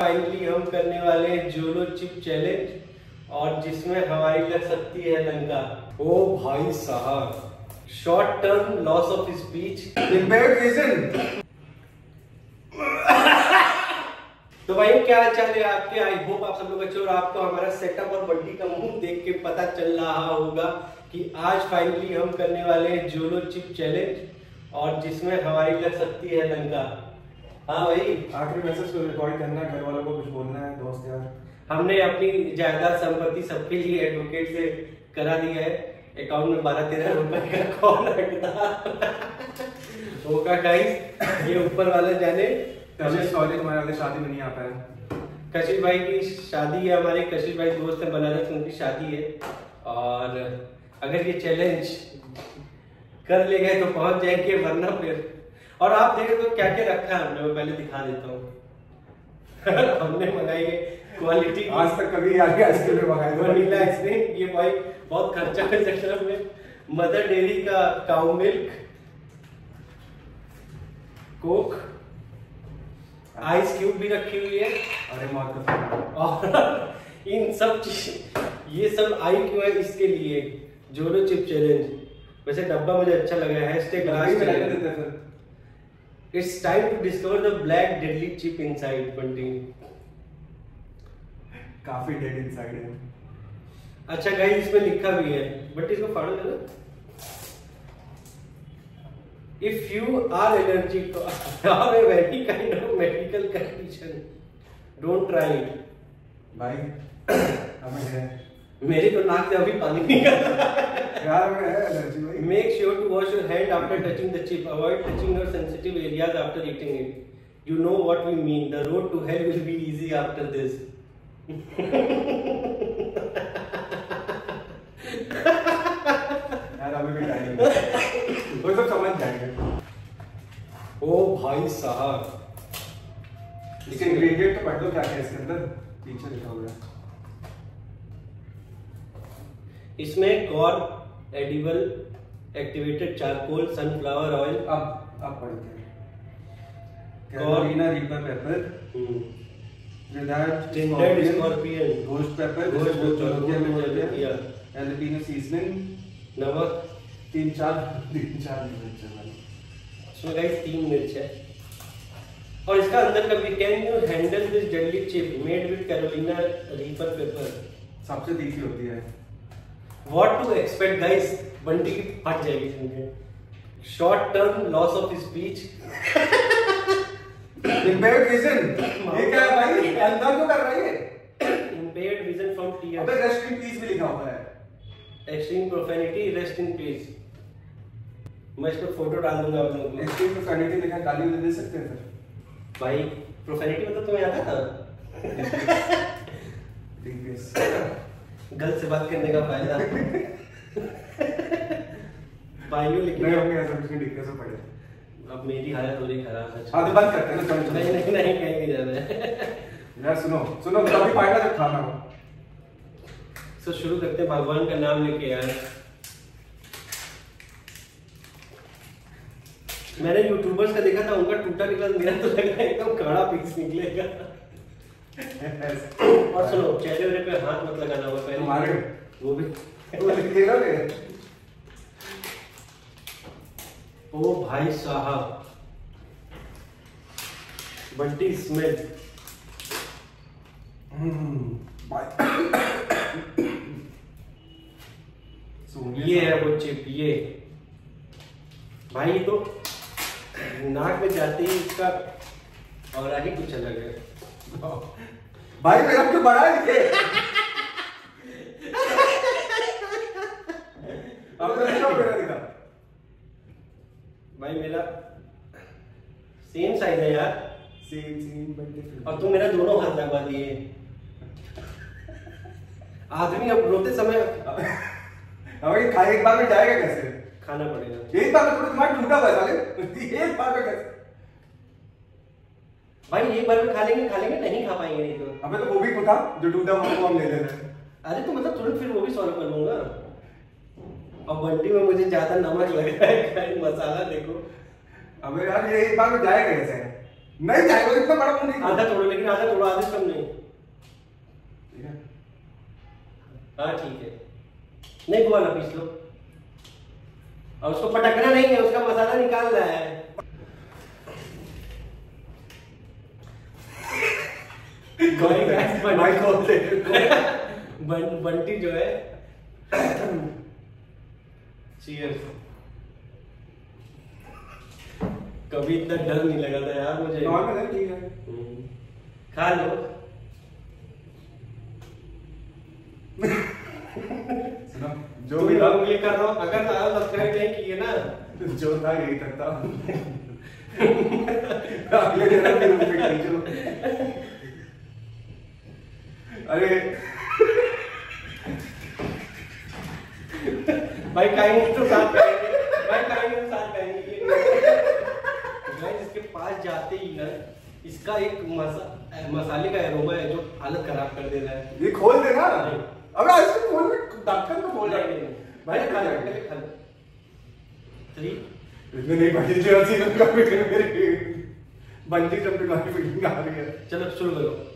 Finally हम करने वाले हैं जोलो चिप चैलेंज और जिसमें हमारी लग सकती है लंका ओ भाई साहब। Short term loss of speech reason तो भाई क्या चाल है आपके? आई होप आप सब लोग अच्छे और आपको हमारा सेटअप और बंटी का मुँह देख के पता चल रहा होगा कि आज फाइनली हम करने वाले हैं जोलो चिप चैलेंज और जिसमें हमारी लग सकती है लंका हाँ भाई। आखिरी मैसेज को रिकॉर्ड करना है घर वालों को कुछ बोलना है दोस्त यार। हमने अपनी जायदाद संपत्ति सबके लिए एडवोकेट से करा दिया है। अकाउंट में बारह तेरह रुपए का कॉल रखता? होगा गाइस ये ऊपर वाले जाने। कशिश सॉरी तुम्हारे वाले शादी में नहीं आ पाया। कशिश भाई की शादी है हमारे कशिश भाई दोस्त है बनारस उनकी शादी है। और अगर ये चैलेंज कर ले गए तो पहुँच जाएँगे वरना फिर और आप देखें तो क्या क्या रखा है हमने मैं पहले दिखा देता हूँ। हमने मंगाई है क्वालिटी आज तक कभी आइसक्रीम मंगाई वनीला आइसक्रीम ये भाई बहुत खर्चा के चक्कर में। मदर डेयरी का cow milk Coke ice cube भी रखी हुई है। अरे मौत और इन सब चीज़ ये सब आई क्यों है इसके लिए? जोलो चिप चैलेंज वैसे डब्बा मुझे अच्छा लगा है it's time to discover the black deadly chip inside Bunty काफ़ी डेड इनसाइड है। अच्छा गाइस इसमें लिखा भी है बट इसको फाड़ो जरा you are allergic or have any kind of medical condition don't try it. भाई हमें है मेरे तो नाक से अभी पानी निकल रहा है यार में है एलर्जी भाई Make sure to wash your hand after touching the chip. Avoid touching your sensitive areas after eating it. You know what we mean. The road to hell will be easy after this. यार अभी भी time है वो सब समझ जाएँगे ओ भाई साहब लेकिन इंग्रेडिएंट तो पढ़ लो क्या क्या है इसके अंदर पीछे लिखा हुआ है इसमें corn edible activated charcoal sunflower oil अब अब पढ़ते हैं। Carolina reaper pepper scorpion ghost pepper हैं। सीजनिंग नमक। तीन चार तीन चार चला इसमें गाइस तीन मिर्च है। और इसका अंदर का भी can you handle this deadly chip made with Carolina reaper pepper सबसे तीखी होती है। What to expect guys Bunty की फट जाएगी सुन short term loss of speech impaired vision ये क्या है भाई? अंदर क्यों कर रही है? Impaired vision from अबे tears रेस्ट इन पीस भी लिखा हुआ है। Extreme profanity rest in peace. मैं इस पर फ़ोटो डाल दूँगा आप लोगों को। एक्सट्रीम प्रोफेनिटी लिखा गाली दे सकते हैं फिर भाई प्रोफेनिटी मतलब तुम्हें आता था गलत से बात करने का फ़ायदा। भाइयों लेकिन कुछ नहीं डीपीएस में पढ़े। अब मेरी हालत हो रही खराब है हाँ तो बंद करते हैं ना नहीं नहीं नहीं कहीं नहीं जाना है। यार सुनो सुनो कभी पाएगा जब खाना हो। तो शुरू करते हैं भगवान का नाम लेके यार। मैंने यूट्यूबर्स का देखा था उनका टूटा निकला मेरा तो लग है एकदम कड़ा पीस निकलेगा। और सुनो चेहरे पे हाथ मत लगाना वो पहले तुम्हारे वो भी। वो ओ भाई साहब बंटी स्मेल। ये है वो चिप ये। भाई तो नाक में जाते ही इसका और आगे कुछ अलग है। भाई मेरा क्यों बड़ा है अब तो मेरा दिखा भाई मेरा सेम साइज़ है यार। सेम सेम बट डिफरेंट और तुम मेरा दोनों हाथ लगवा दिए। आदमी अब रोते समय अबे खाए एक बार में जाएगा कैसे? खाना पड़ेगा। एक बार में थोड़ा दिमाग टूटा हुआ है साले। एक बार में कैसे? भाई एक बार में खा लेंगे खा लेंगे नहीं खा पाएँगे नहीं तो। अबे तो वो भी उठा जो टूटा वो हम ले ले रहे हैं। अरे तो मतलब तुरंत फिर वो भी सॉल्व कर लूँगा। और बंटी में मुझे ज़्यादा नमक लग रहा है मसाला देखो। अबे यार ये एक बार में जाएगा कैसे? नहीं जाएगा इतना बड़ा मुँह नहीं आधा तोड़ो लेकिन आधा तोड़ो आधे कम नहीं। ठीक है। हाँ ठीक है। नहीं वो वाला पीस लो। और उसको पटकना नहीं है उसका मसाला निकालना है। भाई guys, बंटी- बंटी जो है Cheers. कभी इतना डर नहीं लगा था यार मुझे। नॉर्मल है ठीक है। हम्म। खा लो। सुनो जो भी लोग ये कर रहा हूँ अगर आप सब्सक्राइब नहीं किए ना। जो था यही करता अगले दिन फिर अरे। भाई खाएँगे तो साथ खाएँगे भाई खाएँगे तो साथ ये गाइस इसके पास जाते ही ना इसका एक मसा मसाले का एरोमा है जो हालत खराब कर दे रहा है। ये खोल दे ना नहीं। अबे आइसक्रीम खोल दे ढक्कन तो खोल नहीं। भाई खा खा लो, जा पहले खा थ्री इसमें नहीं भाई जो ऐसी का मेरे बंजी जब भी गाड़ी फीलिंग आ रही है। चलो शुरू करो।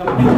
Come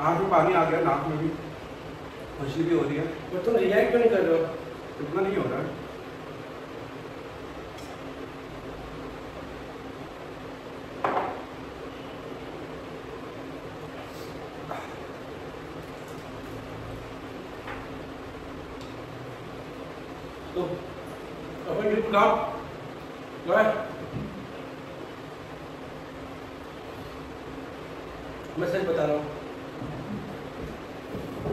आँख में पानी आ गया नाक में भी। खुशी भी हो रही है। तो तुम रिएक्ट क्यों नहीं कर रहे हो। इतना नहीं हो रहा है तो अपन ड्रिप खाओ गए मैं सच बता रहा हूँ।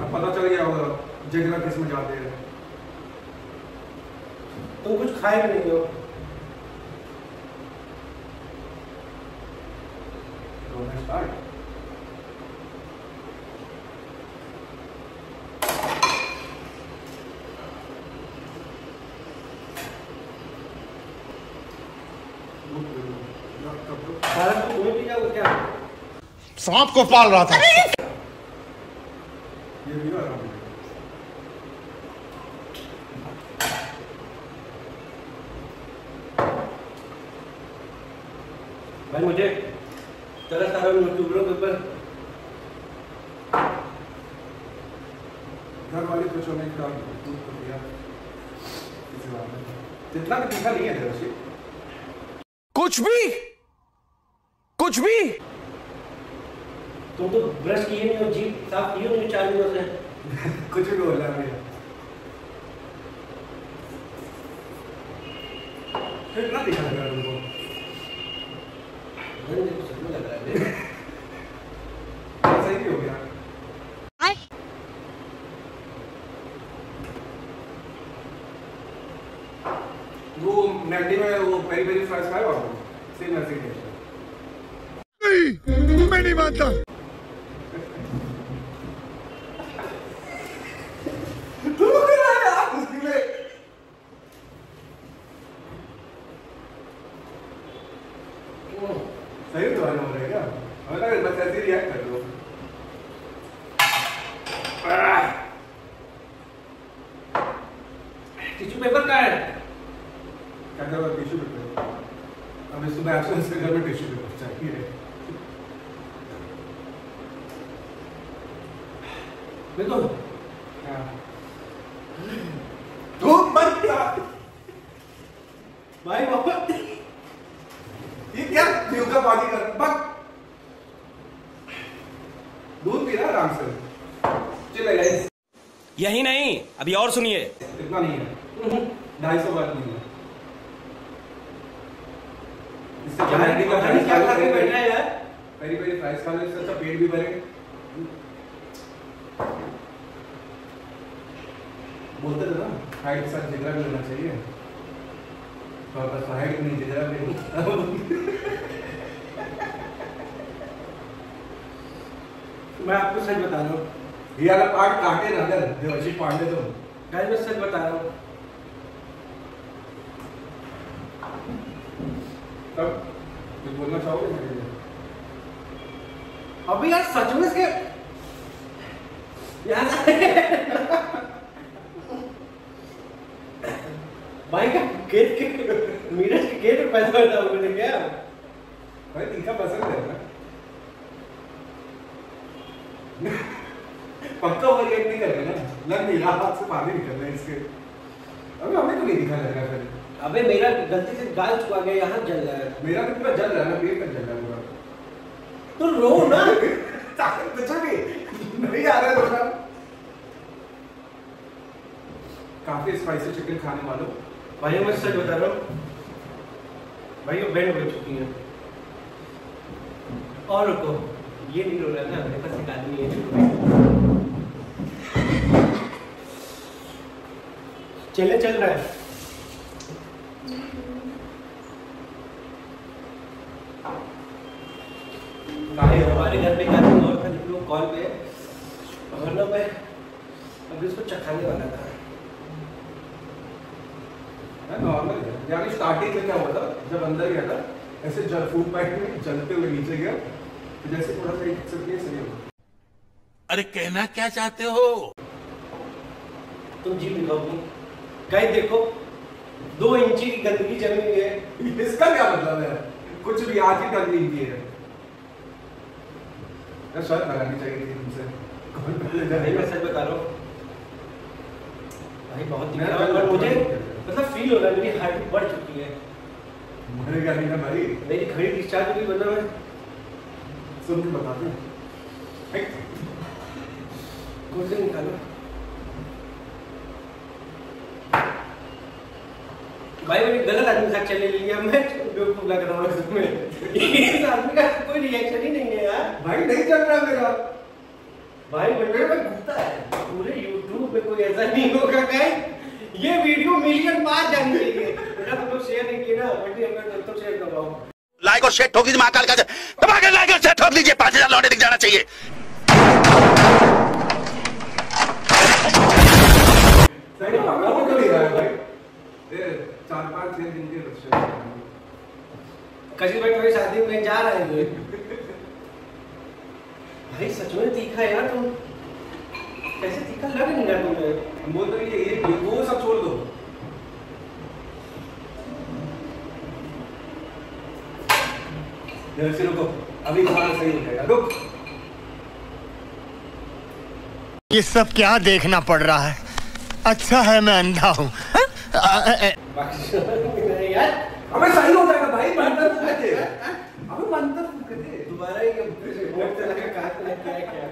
अब पता चल गया होगा जगरा किसमें जाते हैं। तो कुछ खाए भी नहीं हो। तो स्टार्ट सांप को पाल रहा था। भाई मुझे तरह यूट्यूबरों के ऊपर घर वाले कुछ का दिया जितना भी नहीं है कुछ भी कुछ भी। तुम तो ब्रश किए नहीं हो जीप साफ़ किए नहीं चार दिनों से? कुछ भी बोल रहा है भैया इतना तीखा लग रहा है तुमको लग रहा है। सही भी हो गया। वो नैंडी में वो पेरी पेरी फ्राइज खाए आपको सेम ऐसे टेस्ट है। मैं नहीं मानता तू क्या यार उसके सही तो हो रहा है क्या हमें लगा बस ऐसे रिएक्ट कर दो टिश्यू पेपर का है क्या करो टिश्यू पेपर अब इस सुबह एक्शन से घर में टिश्यू पेपर चाहिए धूप मत भाई बाबा ये क्या का पानी कर बक। दूध पी रहा आराम से। चले गए यही नहीं अभी और सुनिए। इतना नहीं है ढाई सौ बात नहीं है इससे क्या जल्दी का पता नहीं क्या खा के बैठा है यार पेरी पेरी फ्राइज खा ले इससे अच्छा पेट भी भरे बोलते थे ना हाइट के साथ जिगरा भी होना चाहिए हाइट मैं आपको सच बता रहा हूँ। ये वाला पार्ट काटे ना अगर देवर्षि पांडे तो। गाइस मैं सच बता रहा हूँ। तब कुछ बोलना चाहोगे? अभी यार सच में इसके यार भाई का गेट के मीरज के गेट पे पैसा होता है मुझे क्या भाई तीखा पसंद है ना? पक्का वो रिएक्ट नहीं कर रहे ना लग नहीं रहा हाथ से पानी निकल रहा है इसके। अबे हमें तो नहीं दिखा लग रहा फिर। अबे मेरा गलती से गाल चुका गया यहाँ जल रहा है। मेरा तो पूरा जल रहा है ना पेट में जल रहा है पूरा। तो रो ना। ताकत बचा भी नहीं आ रहा है थोड़ा काफ़ी स्पाइसी चिकन खाने वालों। भाई मैं सच बता रहा हूँ भाई बैंड हो चुकी है। और रुको ये नहीं रो रहा था मेरे पास एक आदमी है। चले चल रहा है। भाई, हमारे घर में एक आदमी और था वो कॉल पे और ना मैं अभी उसको चखाने वाला था। नॉर्मल यानी स्टार्टिंग में क्या हुआ था? जब अंदर गया था ऐसे जल फ़ूड पाइप में जलते हुए नीचे गया तो जैसे थोड़ा सा एक सही हो अरे कहना क्या चाहते हो? तुम जी दिखाओगी गाइस देखो दो इंची की गंदगी जमी हुई है। इसका क्या मतलब है? कुछ भी आज ही कर ली है। शर्ट लगानी चाहिए थी तुमसे। मैं सच बता रहा हूँ। भाई बहुत है। तो- और मुझे फील हो रहा है मेरी हार्ट बढ़ चुकी है। मरेगा नहीं ना भाई? मेरी घड़ी डिस्चार्ज हो गई मतलब मैं सुन के बता दे कुर्सी निकालो। भाई मैंने गलत आदमी के साथ चले लिया। मैं बेवकूफ़ लग रहा हूँ इसमें इस आदमी का कोई रिएक्शन ही नहीं है यार। भाई नहीं चल रहा मेरा। भाई मेरे में घूमता है। पूरे YouTube पे कोई ऐसा नहीं होगा कहीं ये वीडियो मिलियन पार जानी चाहिए बेटा तुम लोग शेयर नहीं किए ना बल्कि अपने दोस्तों शेयर करवाओ लाइक और शेयर ठोक दीजिए महाकाल का दबा के लाइक और शेयर ठोक दीजिए पाँच हज़ार लौटे दिख जाना चाहिए। सही हमें हो तो नहीं रहा है भाई। ये चार पाँच छह दिन के रक्षा कशिश भाई तुम्हारी शादी में जा रहे हैं। भाई सच में तीखा है यार तुम। कैसे तीखा लग नहीं रहा तुम्हें? बोल तो ये ये वो सब छोड़ दो। जरा से रुको अभी खाना सही हो जाएगा। रुक। ये सब क्या देखना पड़ रहा है? अच्छा है मैं अंधा हूँ। अबे सही हो जाएगा भाई मंत्र फूक दे अबे मंत्र फूक दे दोबारा ये वोट से लगा काट लग क्या है क्या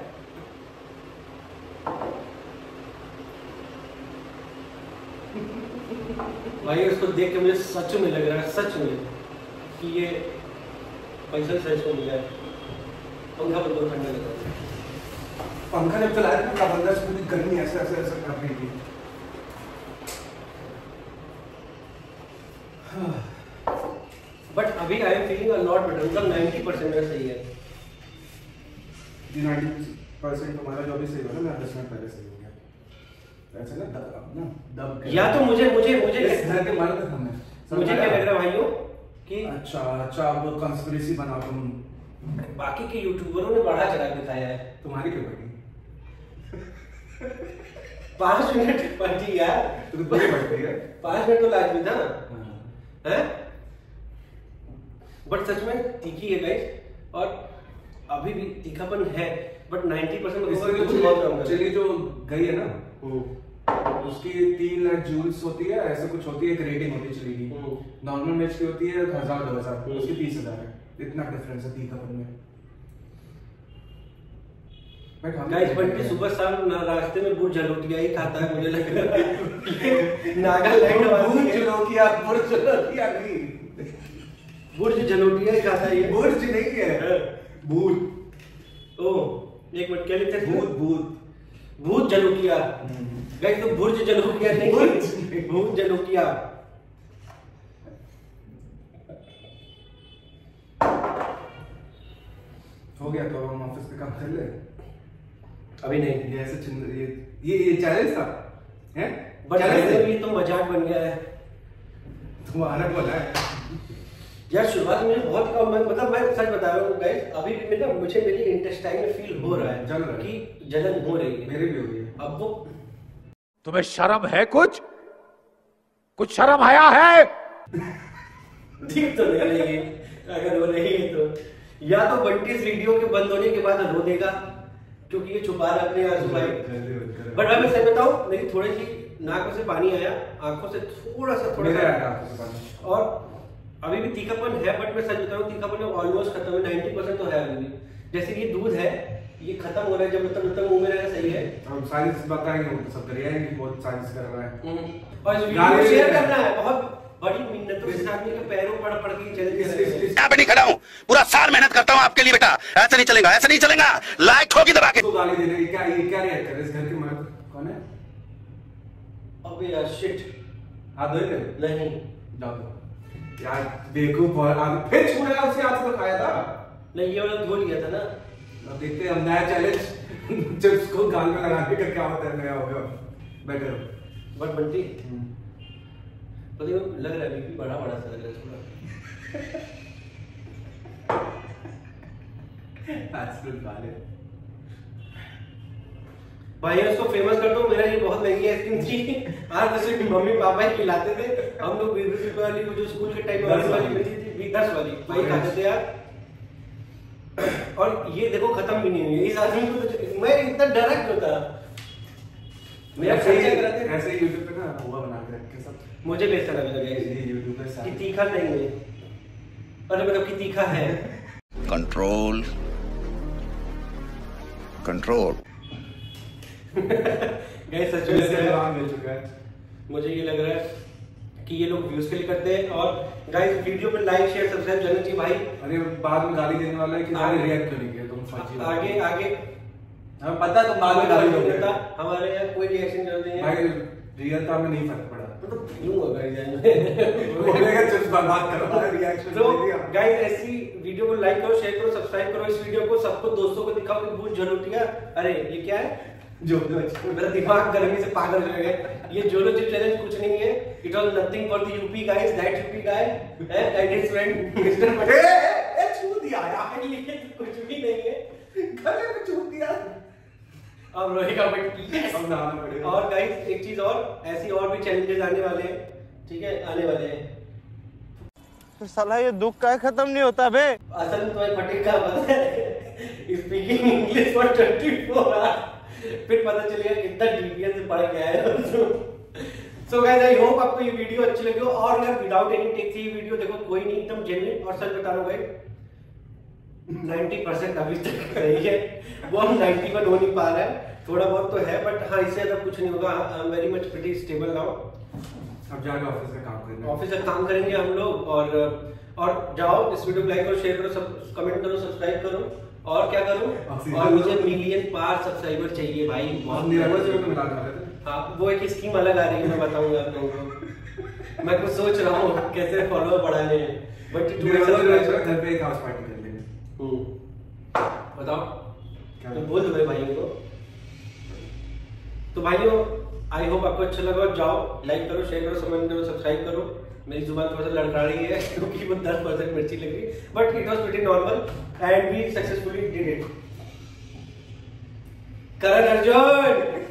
भाई उसको देख के मुझे सच में लग रहा है सच में कि ये पैसा सच में मिला है। पंखा बंद करो ठंडा लग रहा है पंखा जब चलाया था ना बंदा से पूरी गर्मी ऐसे ऐसे ऐसे कर रही थी बट अभी I am feeling a lot better मतलब 90 परसेंट मेरा सही है। नाइन्टी परसेंट तुम्हारा जो भी सही हो ना मैं दस मिनट पहले सही हो गया ऐसे ना दब अब ना दब के- या तो मुझे मुझे मुझे घर के मर्द हमने। मुझे क्या लग रहा है भाइयों कि अच्छा अच्छा अब कंस्पिरेसी बनाओ तुम। बाकी के यूट्यूबरों ने बढ़ा चढ़ा दिखाया है तुम्हारी क्यों बनी पाँच मिनट पहुँची यार। तो बड़ी बढ़ती है पाँच मिनट तो लाजमी था हाँ। हैं? बट सच में तीखी है गाइस और अभी भी तीखापन है बट 90 परसेंट जो चिली चिली जो गई है ना उसकी तीन लाख जूल्स होती है ऐसे कुछ होती है एक रेटिंग होती है चिली की। नॉर्मल मिर्च की होती है हज़ार दो हज़ार हम्म। उसकी तीस हज़ार है। इतना डिफरेंस है तीखापन में। गाइस बंटी सुबह शाम रास्ते में बुर्ज जलोटिया ही खाता है मुझे लग रहा है। नागालैंड है। नहीं बुर्ज जलोटिया ही खाता है बुर्ज नहीं है। भूत। ओ एक मिनट क्या लिखते थे भूत भूत। भूत जलोकिया गाइस तो बुर्ज जलोकिया नहीं। भूत जलोकिया हो गया तो हम ऑफ़िस पे काम कर ले। अभी नहीं। ये ऐसे चिन्ह ये ये ये चैलेंज था? हैं? बट भी तो मज़ाक बन गया है। तुम्हारा बोला है। यार शुरुआत में बहुत कम मैं मतलब मैं सच बता रहा हूँ गाइस अभी भी मेरा मुझे मेरी इंटेस्टाइन में फील हो रहा है। जल रहा कि जलन हो रही है। मेरे भी हो गई है। अब वो तुम्हें शर्म है कुछ? कुछ शर्म आया है? ठीक तो नहीं रही है। अगर वो नहीं है तो। या तो बंटी वीडियो के बंद होने के बाद रो देगा क्योंकि ये छुपा रहा अपने आँसू भाई बट मैं सही बताऊँ मेरी थोड़ी सी नाकों से पानी आया आँखों से थोड़ा सा थोड़ा सा और अभी भी तीखापन है बट मैं सच बता रहा हूँ तीखापन ऑलमोस्ट खत्म है नाइन्टी परसेंट तो है अभी भी। जैसे ये दूध है ये खत्म हो रहा है जब मतलब मतलब मुँह में रहेगा सही है? अब साइंस बताएँगे वो सब करिए कि बहुत साइंस कर रहा है। और इस वीडियो शेयर करना है। बहुत बड़ी मिन्नतों से आदमी के पैरों पड़ पड़ के चले यहाँ पे नहीं खड़ा हूँ। पूरा साल मेहनत करता हूँ आपके लिए बेटा। ऐसा नहीं चलेगा ऐसा नहीं चलेगा। लाइट होगी दबा के। इसको गाली देने की क्या ये क्या रिएक्ट कर इस घर के मर्द कौन है? अबे यार शिट हाथ धोएँगे? नहीं। जाओ तो यार देखो बहुत फिर छू रहा है उसके हाथ से खाया था। नहीं ये वाला धो लिया था ना। अब देखते हैं नया चैलेंज जब उसको गाल में लगाने का क्या होता है नया होगा बेटर बट बंटी पता है लग रहा है बीपी बड़ा बड़ा सा लग रहा है थोड़ा। एब्सोल्यूट गाल है भाई उसको फ़ेमस कर दो मेरा ये बहुत महँगी आइसक्रीम थी आज तो सिर्फ़ मम्मी पापा ही खिलाते थे। हम लोग बीस रुपए वाली जो स्कूल के टाइम वाली वाली। मिलती थी बीस दस वाली। वही खाते थे यार। और ये देखो खत्म भी नहीं हुई। इस आदमी को तो मैं इतना डरा क्यों था मेरा ऐसे ही खर्चा कराते ऐसे ही यूट्यूब पे ना हुआ बना के रख सब। मुझे भी ऐसा लगा ये ये यूट्यूब पे कि तीखा नहीं है। अरे मतलब कि तीखा है। कंट्रोल कंट्रोल गए सच में है। जवाब मिल चुका है। मुझे ये लग रहा है कि ये लोग व्यूज़ के लिए करते हैं। और गाइस वीडियो पे लाइक शेयर सब्सक्राइब करना चाहिए भाई। अरे बाद में गाली देने वाला है कि सारे रिएक्ट करेंगे तुम बात आगे आगे। हमें पता है तुम बाद में गाली दोगे। हमारे यहाँ कोई रिएक्शन नहीं है। भाई रियलता में नहीं फ़र्क पड़ा। मैं तो पीऊँगा गाइस बोलेगा चिप्स बर्बाद करो रिएक्शन तो गाइस ऐसी वीडियो को लाइक करो शेयर करो सब्सक्राइब करो। इस वीडियो को सबको दोस्तों को दिखाओ कि भूल जरूरतिया अरे ये क्या है? जो मेरा दिमाग गर्मी से पागल हो गया ये जोलो चैलेंज कुछ नहीं है। It was nothing for the UP guys that UP guy and his friend mister A, Patel A, छू दिया यार। ये कुछ भी नहीं है। गले में छू दिया। अब रोएगा बट। अब नहाना पड़ेगा और गाइस एक चीज़ और ऐसी और भी चैलेंजेस आने वाले हैं। ठीक है आने वाले हैं। तो साला ये दुख का खत्म नहीं होता बे। असल में तुम्हें पटेल का पता है। स्पीकिंग इंग्लिश फॉर 24 आवर फिर पता चलेगा कितना डीपीएस से पढ़ के आया सो गाइस आई होप आपको ये वीडियो अच्छी लगी हो। और यार विदाउट एनी टेक ये वीडियो देखो कोई नहीं एकदम जेन्युइन और सच बता रहा हूँ भाई 90% अभी तक सही है। वो हम 91 हो नहीं पा रहा है। थोड़ा बहुत तो है बट हाँ इससे ज़्यादा कुछ नहीं होगा। I am very much pretty stable now अब जाके ऑफ़िस का काम करना ऑफ़िस में काम करेंगे हम लोग। और और जाओ इस वीडियो को लाइक करो शेयर करो सब कमेंट करो सब्सक्राइब करो। और क्या करूँ? और मुझे मिलियन पार सब्सक्राइबर चाहिए भाई हाँ वो एक स्कीम अलग आ रही है मैं बताऊँगा आप लोगों को। मैं कुछ सोच रहा हूँ कैसे फॉलोअर बढ़ाने हैं। बट घर पे एक हाउस पार्टी कर लेंगे हम्म। बताओ। क्या? तो बोल दो मेरे भाइयों को? तो भाइयों आई होप आपको अच्छा लगा। जाओ लाइक करो शेयर करो कमेंट करो सब्सक्राइब करो। मेरी ज़ुबान थोड़ा सा लड़का रही है, क्योंकि वो दस परसेंट मिर्ची लग रही but it was weighty normal and we successfully did it Karan Arjun!